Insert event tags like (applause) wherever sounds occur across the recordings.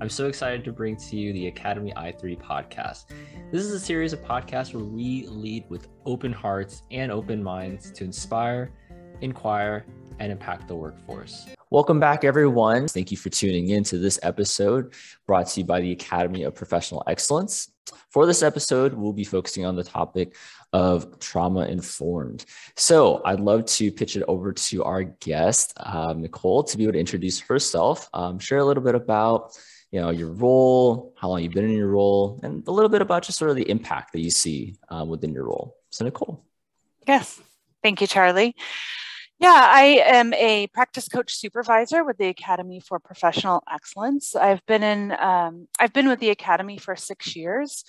I'm so excited to bring to you the Academy i3 podcast. This is a series of podcasts where we lead with open hearts and open minds to inspire, inquire, and impact the workforce. Welcome back, everyone. Thank you for tuning in to this episode brought to you by the Academy of Professional Excellence. For this episode, we'll be focusing on the topic of trauma informed. So I'd love to pitch it over to our guest, um, Nicole, to be able to introduce herself, um, share a little bit about you know your role, how long you've been in your role, and a little bit about just sort of the impact that you see uh, within your role. So Nicole. Yes, thank you, Charlie. Yeah, I am a practice coach supervisor with the Academy for Professional Excellence. I've been in, um, I've been with the Academy for six years,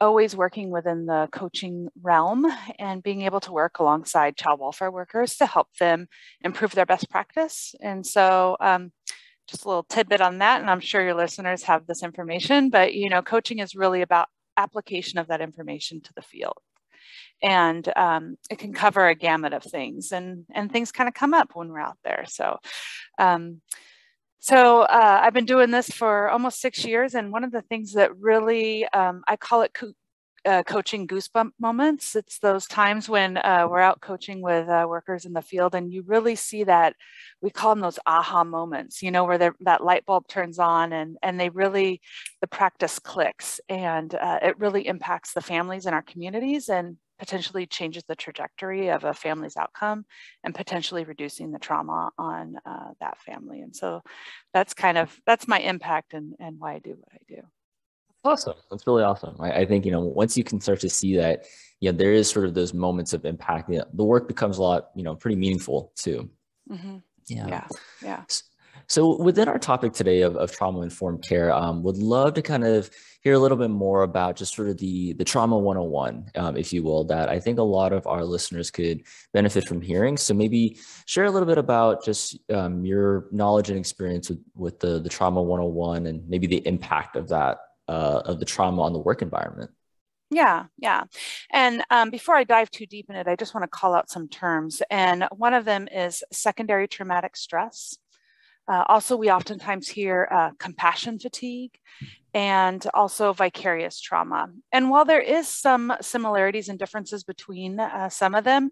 always working within the coaching realm and being able to work alongside child welfare workers to help them improve their best practice. And so, um, just a little tidbit on that, and I'm sure your listeners have this information, but you know, coaching is really about application of that information to the field. And um, it can cover a gamut of things and and things kind of come up when we're out there. So um, so uh, I've been doing this for almost six years, and one of the things that really um, I call it co- uh, coaching goosebump moments. It's those times when uh, we're out coaching with uh, workers in the field, and you really see that we call them those aha moments. You know, where that light bulb turns on, and and they really the practice clicks, and uh, it really impacts the families in our communities, and potentially changes the trajectory of a family's outcome and potentially reducing the trauma on uh, that family. And so that's kind of, that's my impact and, and why I do what I do. Awesome. That's really awesome. I, I think, you know, once you can start to see that, yeah, there is sort of those moments of impact, you know, the work becomes a lot, you know, pretty meaningful too. Mm-hmm. Yeah. Yeah. Yeah. So within our topic today of, of trauma informed care, um, would love to kind of hear a little bit more about just sort of the the trauma 101 um, if you will that i think a lot of our listeners could benefit from hearing so maybe share a little bit about just um, your knowledge and experience with, with the the trauma 101 and maybe the impact of that uh, of the trauma on the work environment yeah, yeah. And um, before I dive too deep in it, I just want to call out some terms. And one of them is secondary traumatic stress. Uh, also, we oftentimes hear uh, compassion fatigue and also vicarious trauma. And while there is some similarities and differences between uh, some of them,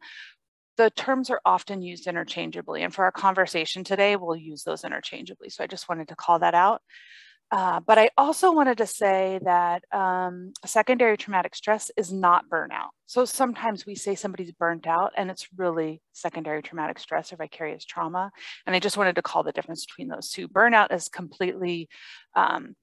the terms are often used interchangeably. And for our conversation today, we'll use those interchangeably. So I just wanted to call that out. Uh, but I also wanted to say that um, secondary traumatic stress is not burnout. So sometimes we say somebody's burnt out and it's really secondary traumatic stress or vicarious trauma. And I just wanted to call the difference between those two. Burnout is completely um,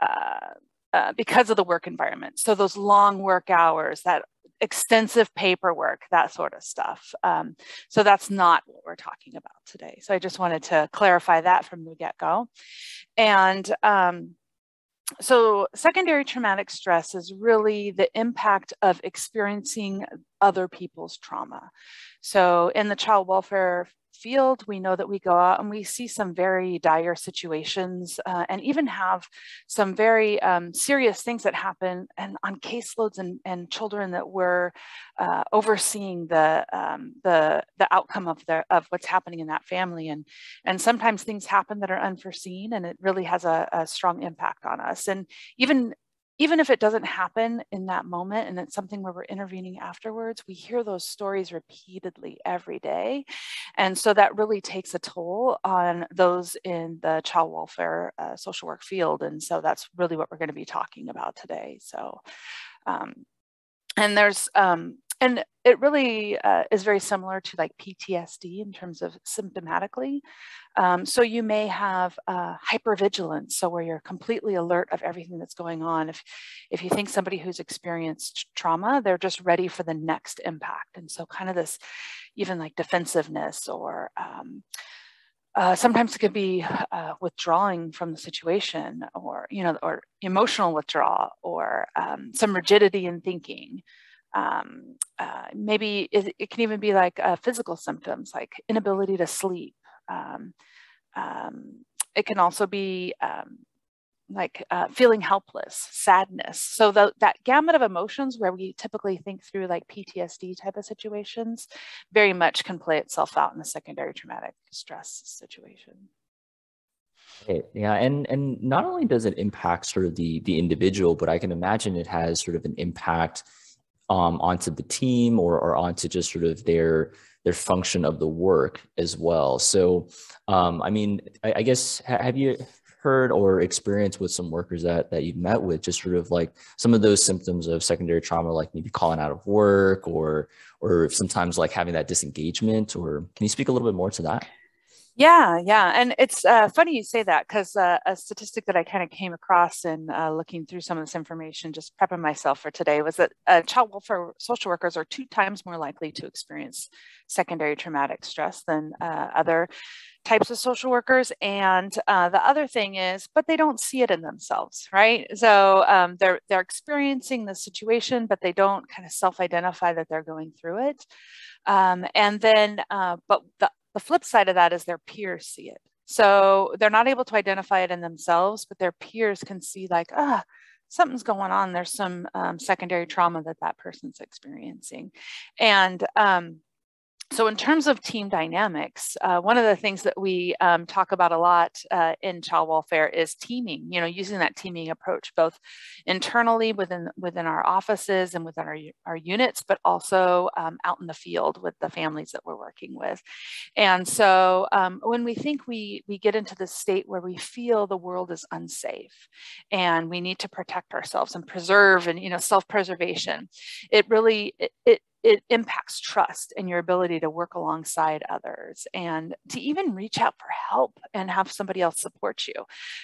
uh, uh, because of the work environment. So those long work hours, that extensive paperwork, that sort of stuff. Um, so that's not what we're talking about today. So I just wanted to clarify that from the get-go. And um, so secondary traumatic stress is really the impact of experiencing other people's trauma. So in the child welfare field, we know that we go out and we see some very dire situations uh, and even have some very um, serious things that happen and on caseloads and, and children that we're uh, overseeing the, um, the, the outcome of, the, of what's happening in that family. And, and sometimes things happen that are unforeseen and it really has a, a strong impact on us. And even even if it doesn't happen in that moment and it's something where we're intervening afterwards, we hear those stories repeatedly every day. And so that really takes a toll on those in the child welfare uh, social work field. And so that's really what we're going to be talking about today. So, um, and there's um, and it really uh, is very similar to like PTSD in terms of symptomatically. Um, so you may have uh, hypervigilance, so where you're completely alert of everything that's going on. If, if you think somebody who's experienced trauma, they're just ready for the next impact. And so kind of this even like defensiveness or um, uh, sometimes it could be uh, withdrawing from the situation or, you know, or emotional withdrawal or um, some rigidity in thinking um, uh, maybe it, it, can even be like uh, physical symptoms like inability to sleep. Um, um, it can also be um, like uh, feeling helpless, sadness. So the, that gamut of emotions where we typically think through like PTSD type of situations very much can play itself out in a secondary traumatic stress situation. Yeah, and and not only does it impact sort of the the individual, but I can imagine it has sort of an impact um, onto the team or or onto just sort of their their function of the work as well. So, um, I mean, I, I guess have you heard or experienced with some workers that that you've met with just sort of like some of those symptoms of secondary trauma like maybe calling out of work or or sometimes like having that disengagement or can you speak a little bit more to that yeah, yeah. And it's uh, funny you say that because uh, a statistic that I kind of came across in uh, looking through some of this information, just prepping myself for today, was that uh, child welfare social workers are two times more likely to experience secondary traumatic stress than uh, other types of social workers. And uh, the other thing is, but they don't see it in themselves, right? So um, they're they're experiencing the situation, but they don't kind of self-identify that they're going through it. Um, and then, but the the flip side of that is their peers see it. So they're not able to identify it in themselves, but their peers can see like, ah, something's going on. There's some um, secondary trauma that that person's experiencing. And um, so in terms of team dynamics, uh, one of the things that we um, talk about a lot uh, in child welfare is teaming, you know, using that teaming approach, both internally within, within our offices and within our, our units, but also um, out in the field with the families that we're working with. And so um, when we think we, we get into the state where we feel the world is unsafe and we need to protect ourselves and preserve and, you know, self-preservation, it really, it, it it impacts trust and your ability to work alongside others and to even reach out for help and have somebody else support you.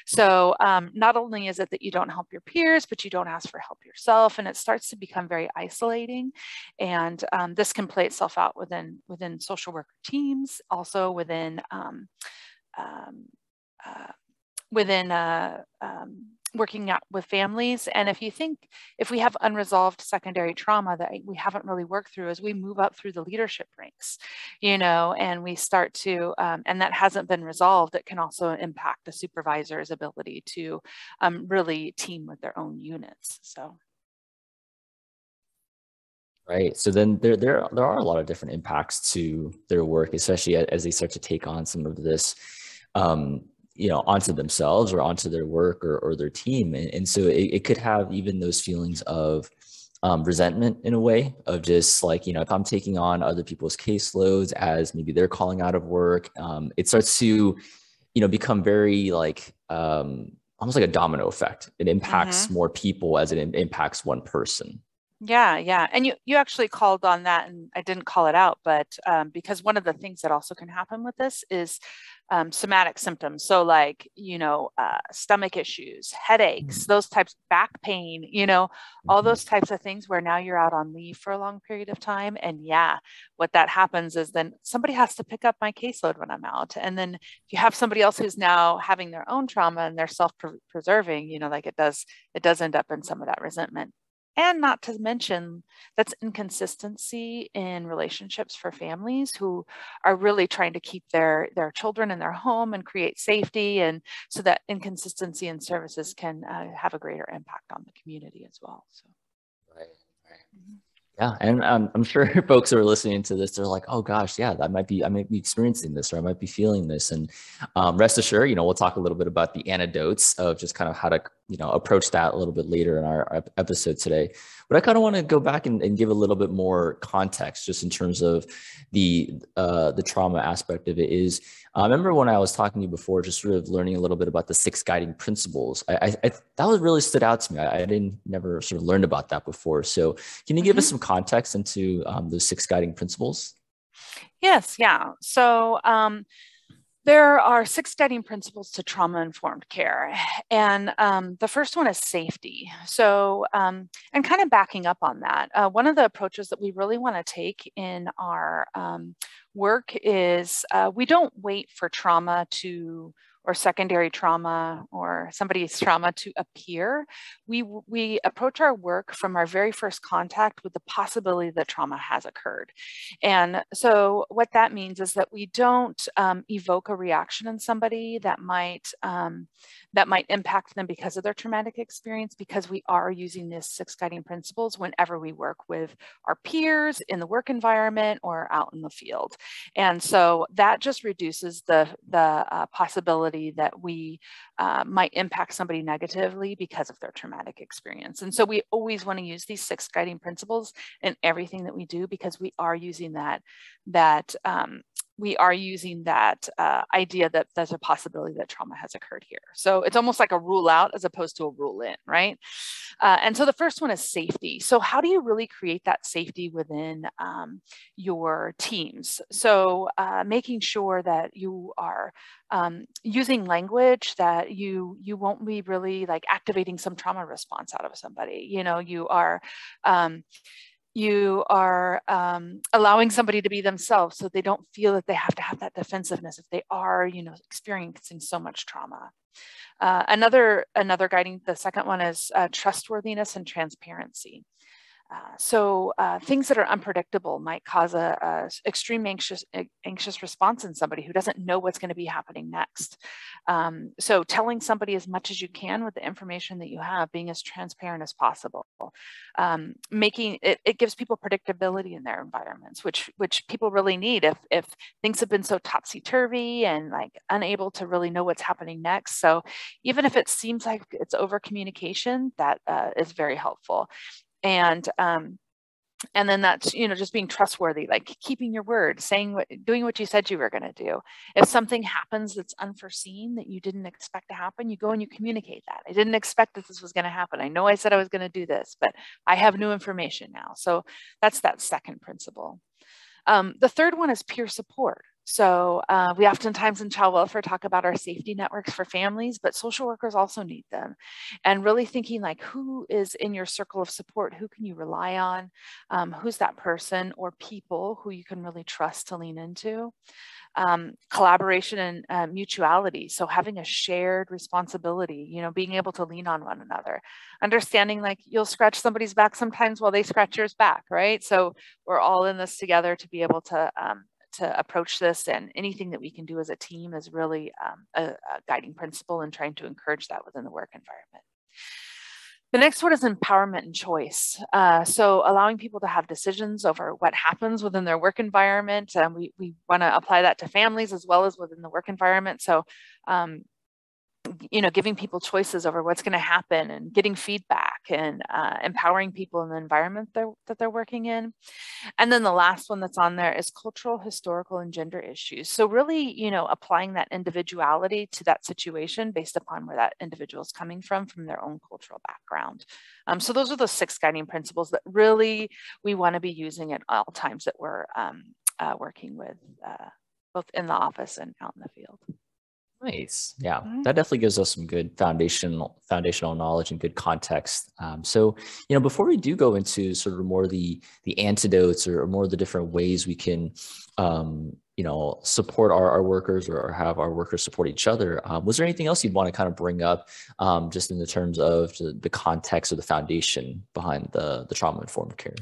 So um, not only is it that you don't help your peers, but you don't ask for help yourself and it starts to become very isolating. And um, this can play itself out within, within social worker teams, also within um, um uh, within uh, um, working out with families. And if you think, if we have unresolved secondary trauma that we haven't really worked through as we move up through the leadership ranks, you know, and we start to, um, and that hasn't been resolved, it can also impact the supervisor's ability to um, really team with their own units. So. Right. So then there, there, there are a lot of different impacts to their work, especially as they start to take on some of this um, you know onto themselves or onto their work or, or their team and, and so it, it, could have even those feelings of um, resentment in a way of just like you know if i'm taking on other people's caseloads as maybe they're calling out of work um, it starts to you know become very like um, almost like a domino effect it impacts mm-hmm. more people as it impacts one person yeah, yeah. And you, you actually called on that and I didn't call it out, but um, because one of the things that also can happen with this is um, somatic symptoms. So like, you know, uh, stomach issues, headaches, mm-hmm. those types, back pain, you know, all mm-hmm. those types of things where now you're out on leave for a long period of time. And yeah, what that happens is then somebody has to pick up my caseload when I'm out. And then if you have somebody else who's now having their own trauma and they're self-preserving, you know, like it does, it does end up in some of that resentment and not to mention that's inconsistency in relationships for families who are really trying to keep their their children in their home and create safety and so that inconsistency in services can uh, have a greater impact on the community as well so right right mm-hmm. Yeah, and um, I'm sure (laughs) folks who are listening to this, they're like, "Oh gosh, yeah, I might be, I might be experiencing this, or I might be feeling this." And um, rest assured, you know, we'll talk a little bit about the antidotes of just kind of how to, you know, approach that a little bit later in our episode today. But I kind of want to go back and, and, give a little bit more context, just in terms of the uh, the trauma aspect of it. Is uh, I remember when I was talking to you before, just sort of learning a little bit about the six guiding principles. I, I, I that was really stood out to me. I, I, didn't never sort of learned about that before. So can you give mm-hmm. us some context into um, those six guiding principles? Yes. Yeah. So. Um, there are six guiding principles to trauma informed care. And um, the first one is safety. So, um, and kind of backing up on that, uh, one of the approaches that we really want to take in our um, work is uh, we don't wait for trauma to or secondary trauma or somebody's trauma to appear, we, we approach our work from our very first contact with the possibility that trauma has occurred. And so what that means is that we don't um, evoke a reaction in somebody that might um, that might impact them because of their traumatic experience, because we are using these six guiding principles whenever we work with our peers in the work environment or out in the field. And so that just reduces the, the uh, possibility that we uh, might impact somebody negatively because of their traumatic experience. And so we always want to use these six guiding principles in everything that we do because we are using that, that um, we are using that uh, idea that there's a possibility that trauma has occurred here. So it's almost like a rule out as opposed to a rule in, right? Uh, and so the first one is safety. So how do you really create that safety within um, your teams? So uh, making sure that you are um, using language that you you won't be really like activating some trauma response out of somebody. You know, you are um, you are um, allowing somebody to be themselves so they don't feel that they have to have that defensiveness if they are you know experiencing so much trauma. Uh, another another guiding the second one is uh, trustworthiness and transparency uh, so uh, things that are unpredictable might cause a, a, extreme anxious anxious response in somebody who doesn't know what's going to be happening next. Um, so telling somebody as much as you can with the information that you have, being as transparent as possible, um, making it, it gives people predictability in their environments, which which people really need if if things have been so topsy turvy and like unable to really know what's happening next. So even if it seems like it's over communication, that uh, is very helpful and um, and then that's you know just being trustworthy like keeping your word saying what doing what you said you were going to do. If something happens that's unforeseen that you didn't expect to happen you go and you communicate that. I didn't expect that this was going to happen. I know i said i was going to do this but i have new information now. So that's that second principle. Um, the third one is peer support so uh, we oftentimes in child welfare talk about our safety networks for families, but social workers also need them. And really thinking like who is in your circle of support? Who can you rely on? Um, who's that person or people who you can really trust to lean into? Um, collaboration and uh, mutuality. So having a shared responsibility, you know, being able to lean on one another, understanding like you'll scratch somebody's back sometimes while they scratch yours back, right? So we're all in this together to be able to um, to approach this and anything that we can do as a team is really um, a, a, guiding principle and trying to encourage that within the work environment. The next one is empowerment and choice. Uh, so allowing people to have decisions over what happens within their work environment. And we, we want to apply that to families as well as within the work environment. So um, you know, giving people choices over what's going to happen and getting feedback and uh, empowering people in the environment they're, that they're working in. And then the last one that's on there is cultural, historical, and gender issues. So really, you know, applying that individuality to that situation based upon where that individual is coming from, from their own cultural background. Um, so those are the six guiding principles that really we want to be using at all times that we're um, uh, working with uh, both in the office and out in the field. Nice. Yeah, that definitely gives us some good foundational foundational knowledge and good context. Um, so, you know, before we do go into sort of more the the antidotes or, or more of the different ways we can, um, you know, support our, our workers or, or have our workers support each other, um, was there anything else you'd want to kind of bring up, um, just in the terms of the, the context or the foundation behind the the trauma informed care?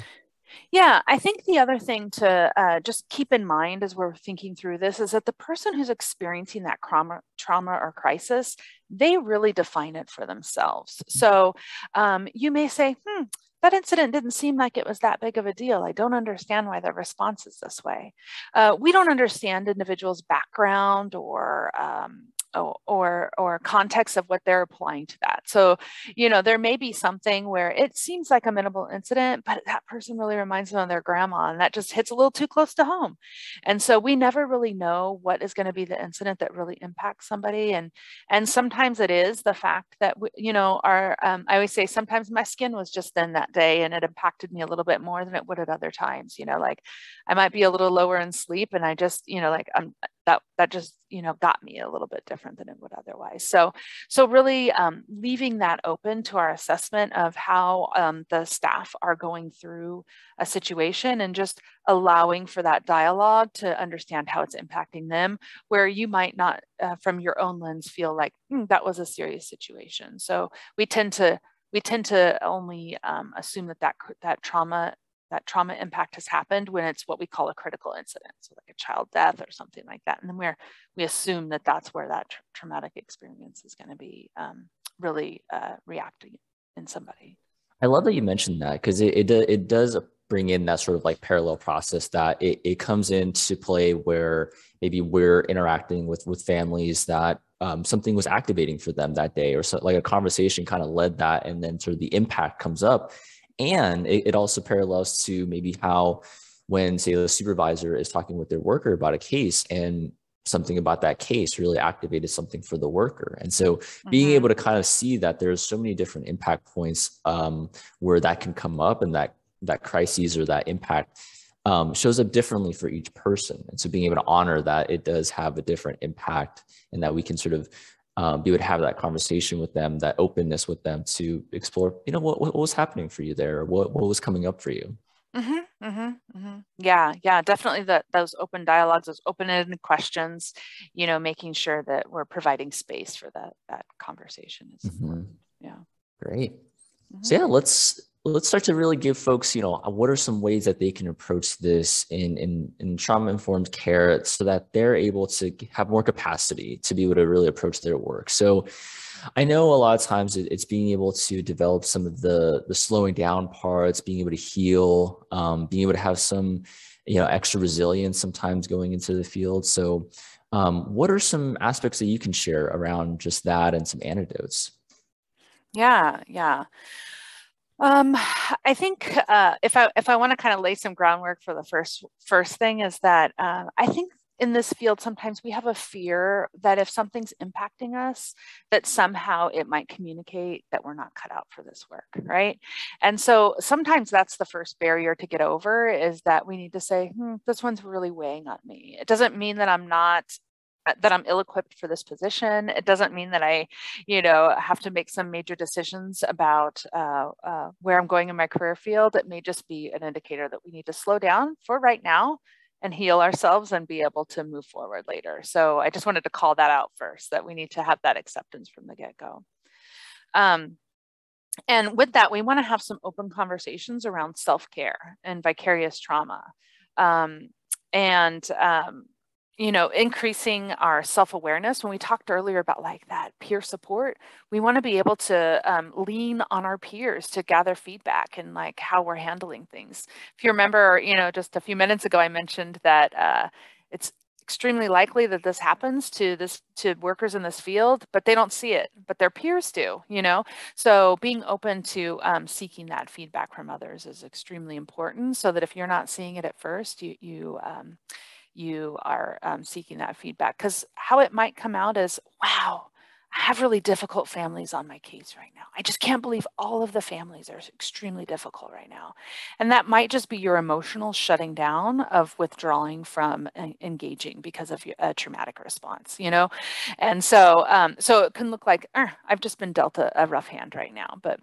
Yeah, I think the other thing to uh, just keep in mind as we're thinking through this is that the person who's experiencing that trauma, trauma or crisis, they really define it for themselves. Mm. So um, you may say, hmm, that incident didn't seem like it was that big of a deal. I don't understand why their response is this way. Uh, we don't understand individuals' background or um, or or context of what they're applying to that. So, you know, there may be something where it seems like a minimal incident, but that person really reminds them of their grandma, and that just hits a little too close to home. And so we never really know what is going to be the incident that really impacts somebody. And and sometimes it is the fact that we, you know, our um, I always say sometimes my skin was just thin that day, and it impacted me a little bit more than it would at other times. You know, like I might be a little lower in sleep, and I just, you know, like I'm that that just you know got me a little bit different than it would otherwise. So so really um, leaving that open to our assessment of how um, the staff are going through a situation and just allowing for that dialogue to understand how it's impacting them where you might not uh, from your own lens feel like hmm, that was a serious situation. So we tend to we tend to only um, assume that that that trauma that trauma impact has happened when it's what we call a critical incident, so like a child death or something like that. And then we're, we assume that that's where that tra traumatic experience is going to be um, really uh, reacting in somebody. I love that you mentioned that because it, it, it does bring in that sort of like parallel process that it, it comes into play where maybe we're interacting with with families that um, something was activating for them that day or so like a conversation kind of led that and then sort of the impact comes up and it, it also parallels to maybe how when say the supervisor is talking with their worker about a case and something about that case really activated something for the worker and so being mm-hmm. able to kind of see that there's so many different impact points um, where that can come up and that that crises or that impact um, shows up differently for each person. And so being able to honor that it does have a different impact and that we can sort of um, able to have that conversation with them, that openness with them to explore, you know, what, what was happening for you there? What, what was coming up for you? Mm-hmm, mm-hmm, mm-hmm. Yeah, yeah, definitely that those open dialogues, those open-ended questions, you know, making sure that we're providing space for that that conversation is mm-hmm. yeah. Great. So yeah, let's let's start to really give folks, you know, what are some ways that they can approach this in, in, in trauma informed care so that they're able to have more capacity to be able to really approach their work. So I know a lot of times it's being able to develop some of the, the slowing down parts, being able to heal, um, being able to have some, you know, extra resilience sometimes going into the field. So um, what are some aspects that you can share around just that and some anecdotes? Yeah, yeah. Um, (sighs) I think uh, if I if I want to kind of lay some groundwork for the first first thing is that uh, I think in this field sometimes we have a fear that if something's impacting us that somehow it might communicate that we're not cut out for this work right? And so sometimes that's the first barrier to get over is that we need to say hmm, this one's really weighing on me. It doesn't mean that i'm not that I'm ill equipped for this position. It doesn't mean that I, you know, have to make some major decisions about uh, uh, where I'm going in my career field. It may just be an indicator that we need to slow down for right now and heal ourselves and be able to move forward later. So I just wanted to call that out first that we need to have that acceptance from the get go. Um, and with that, we want to have some open conversations around self care and vicarious trauma. Um, and um, you know increasing our self-awareness when we talked earlier about like that peer support we want to be able to um, lean on our peers to gather feedback and like how we're handling things. If you remember you know just a few minutes ago i mentioned that uh, it's extremely likely that this happens to this to workers in this field but they don't see it but their peers do you know? So being open to um, seeking that feedback from others is extremely important so that if you're not seeing it at first you you um, you are um, seeking that feedback. Because how it might come out is, wow, I have really difficult families on my case right now. I just can't believe all of the families are extremely difficult right now. And that might just be your emotional shutting down of withdrawing from engaging because of a traumatic response, you know? And so, um, so it can look like, I've just been dealt a, a rough hand right now, but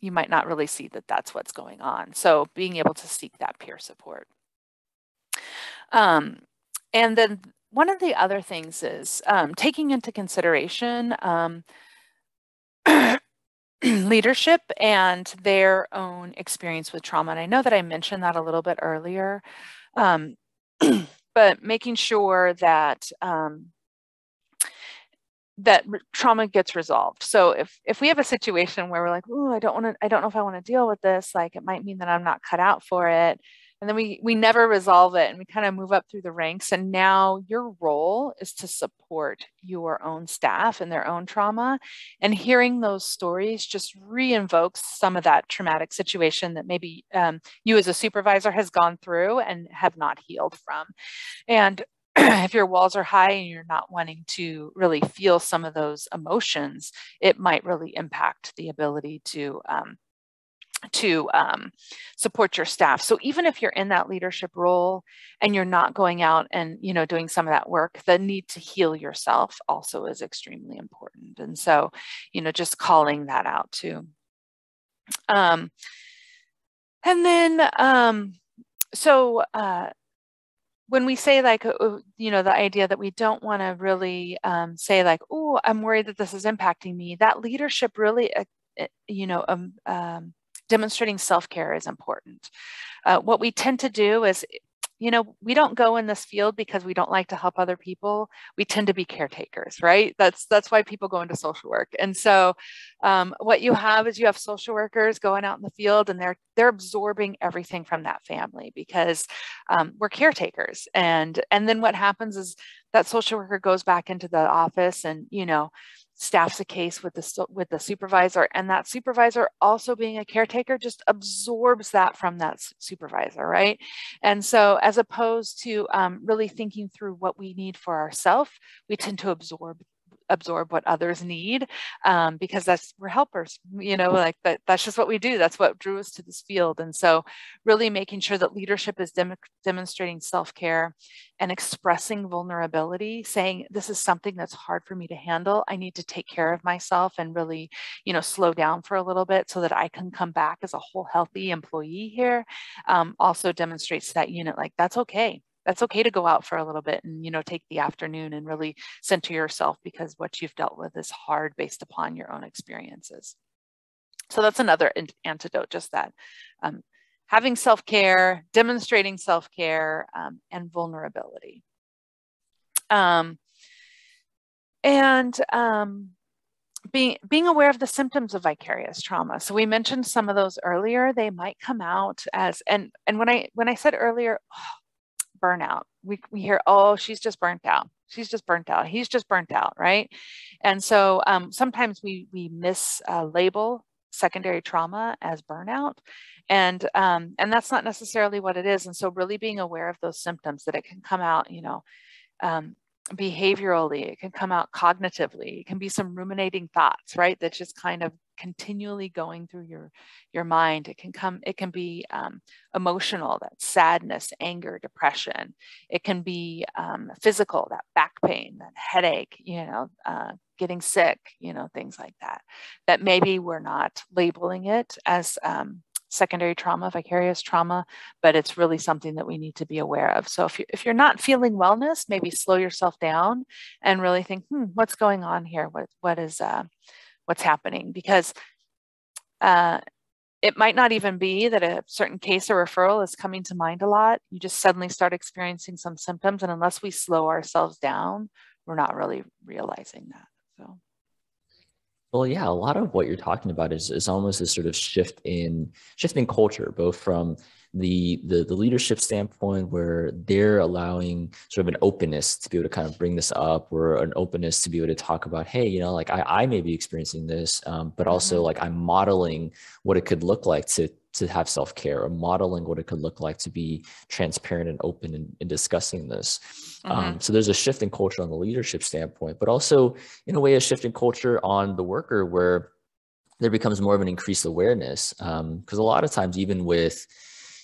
you might not really see that that's what's going on. So being able to seek that peer support. Um, and then one of the other things is um, taking into consideration um, (clears throat) leadership and their own experience with trauma. And I know that I mentioned that a little bit earlier, um, (clears throat) but making sure that um, that trauma gets resolved. So if if we have a situation where we're like, oh, I don't want to, I don't know if I want to deal with this, like it might mean that I'm not cut out for it and then we we never resolve it and we kind of move up through the ranks and now your role is to support your own staff and their own trauma. And hearing those stories just reinvokes some of that traumatic situation that maybe um, you as a supervisor has gone through and have not healed from. And (clears throat) if your walls are high and you're not wanting to really feel some of those emotions, it might really impact the ability to um, to um, support your staff. So even if you're in that leadership role and you're not going out and you know doing some of that work, the need to heal yourself also is extremely important. And so, you know, just calling that out too. Um, and then, um, so uh, when we say like, uh, you know, the idea that we don't want to really um, say like, oh, I'm worried that this is impacting me, that leadership really, uh, you know, um, um demonstrating self-care is important. Uh, what we tend to do is you know, we don't go in this field because we don't like to help other people. We tend to be caretakers, right? That's that's why people go into social work. And so, um, what you have is you have social workers going out in the field, and they're they're absorbing everything from that family because um, we're caretakers. And and then what happens is that social worker goes back into the office, and you know, staffs a case with the with the supervisor and that supervisor also being a caretaker just absorbs that from that supervisor right? And so as opposed to um, really thinking through what we need for ourselves we tend to absorb absorb what others need um, because that's we're helpers you know like that that's just what we do that's what drew us to this field and so really making sure that leadership is dem demonstrating self-care and expressing vulnerability saying this is something that's hard for me to handle i need to take care of myself and really you know slow down for a little bit so that i can come back as a whole healthy employee here um, also demonstrates that unit like that's okay that's okay to go out for a little bit and you know take the afternoon and really center yourself because what you've dealt with is hard based upon your own experiences. So that's another antidote just that um, having self-care demonstrating self-care um, and vulnerability. Um, and um, being being aware of the symptoms of vicarious trauma. So we mentioned some of those earlier. They might come out as and and when i when i said earlier oh, burnout. We, we hear, oh, she's just burnt out. She's just burnt out. He's just burnt out, right? And so um, sometimes we we mislabel uh, secondary trauma as burnout, and um, and that's not necessarily what it is. And so really being aware of those symptoms that it can come out, you know, um, behaviorally, it can come out cognitively, it can be some ruminating thoughts, right? That just kind of continually going through your your mind it can come it can be um, emotional that sadness anger depression. It can be um, physical that back pain that headache you know uh, getting sick you know things like that that maybe we're not labeling it as um, secondary trauma vicarious trauma but it's really something that we need to be aware of. So if, you, if you're not feeling wellness maybe slow yourself down and really think hmm, what's going on here? What what is uh, what's happening because uh, it might not even be that a certain case or referral is coming to mind a lot. You just suddenly start experiencing some symptoms, and unless we slow ourselves down, we're not really realizing that. So. Well, yeah, a lot of what you're talking about is, is almost a sort of shift in shift in culture, both from the, the the leadership standpoint where they're allowing sort of an openness to be able to kind of bring this up or an openness to be able to talk about hey you know like i, I may be experiencing this um, but also mm-hmm. like i'm modeling what it could look like to to have self-care or modeling what it could look like to be transparent and open in, in discussing this um, mm-hmm. um, so there's a shift in culture on the leadership standpoint but also in a way a shift in culture on the worker where there becomes more of an increased awareness because um, a lot of times even with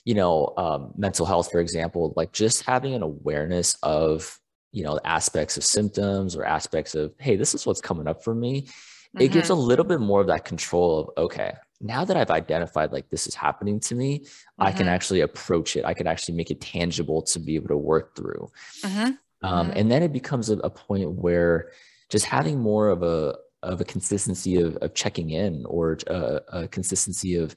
you know, um, mental health, for example, like just having an awareness of, you know, aspects of symptoms or aspects of, hey, this is what's coming up for me. Mm-hmm. It gives a mm-hmm. little bit more of that control of, okay, now that I've identified like this is happening to me, mm-hmm. I can mm-hmm. actually approach it. I can actually make it tangible to be able to work through. Mm-hmm. Um, mm-hmm. and then it becomes a, a point where just having more of a of a consistency of, of checking in or a, uh, a consistency of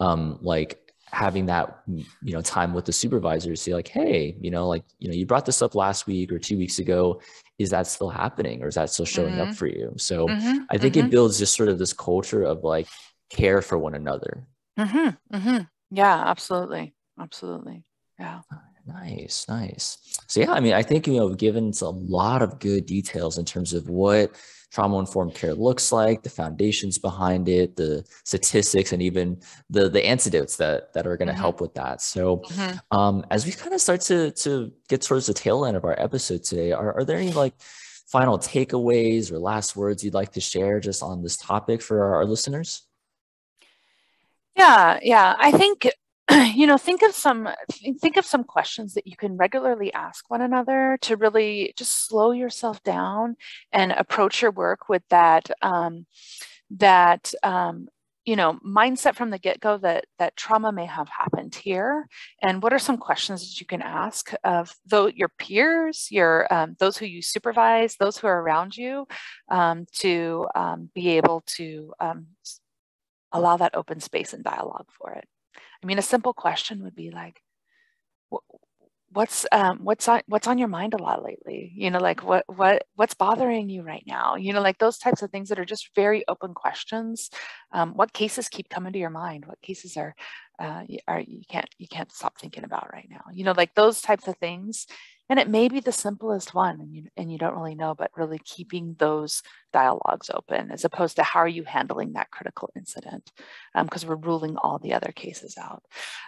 um, like having that you know time with the supervisors say like hey you know like you know you brought this up last week or two weeks ago is that still happening or is that still showing mm-hmm. up for you so mm-hmm. i think mm-hmm. it builds just sort of this culture of like care for one another mm-hmm. Mm-hmm. yeah absolutely absolutely yeah nice nice so yeah i mean i think you know given a lot of good details in terms of what trauma informed care looks like, the foundations behind it, the statistics, and even the the antidotes that that are going to mm-hmm. help with that. So, mm-hmm. um, as we kind of start to to get towards the tail end of our episode today, are are there any like final takeaways or last words you'd like to share just on this topic for our, our listeners? Yeah, yeah, I think (clears throat) you know think of some think of some questions that you can regularly ask one another to really just slow yourself down and approach your work with that um, that um, you know mindset from the get-go that that trauma may have happened here and what are some questions that you can ask of though your peers your um, those who you supervise those who are around you um, to um, be able to um, allow that open space and dialogue for it. I mean, a simple question would be like, what's um, what's on what's on your mind a lot lately? You know, like what what what's bothering you right now? You know, like those types of things that are just very open questions. Um, what cases keep coming to your mind? What cases are uh, are you can't you can't stop thinking about right now? You know, like those types of things and it may be the simplest one and you, and you don't really know but really keeping those dialogues open as opposed to how are you handling that critical incident because um, we're ruling all the other cases out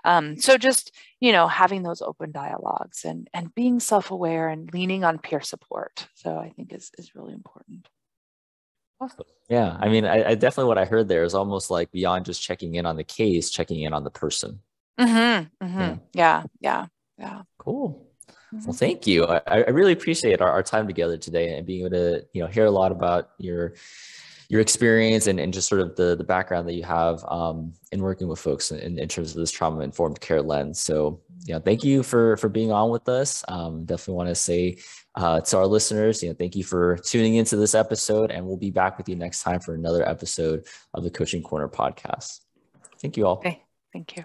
um, so just you know having those open dialogues and and being self-aware and leaning on peer support so i think is is really important Awesome. Yeah, I mean, I, I, definitely what I heard there is almost like beyond just checking in on the case, checking in on the person. Mm-hmm, mm-hmm. Yeah. yeah, yeah, yeah. Cool. Well, thank you. I, I really appreciate our, our time together today and being able to, you know, hear a lot about your your experience and, and just sort of the, the background that you have um, in working with folks in, in terms of this trauma informed care lens. So, you know, thank you for for being on with us. Um, definitely want to say uh, to our listeners, you know, thank you for tuning into this episode, and we'll be back with you next time for another episode of the Coaching Corner podcast. Thank you all. Okay, thank you.